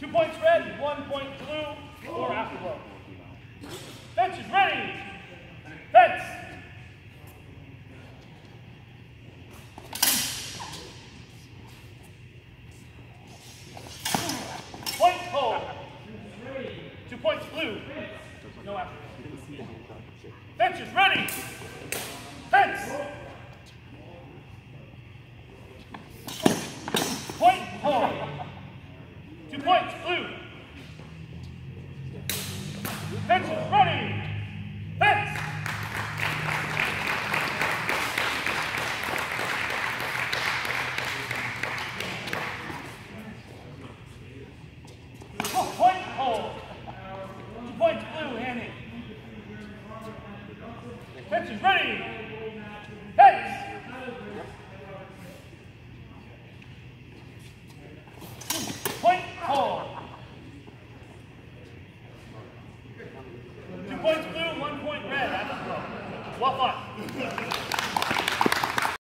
Two points red, one point blue, or afterblow. Fence is ready. Fence. Point hold. Two points blue. No afterblow. Fence is ready. Fence. Point hold. Two points, blue. Fence is ready. Fence. Oh, point. Two points, blue, is ready. Fence. Point hold. Two points blue, one point red. That's a Well fun.